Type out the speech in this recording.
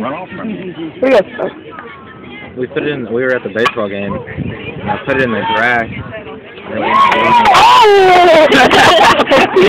run off from you. We got. We put it in. We were at the baseball game. I put it in the grass. Oh!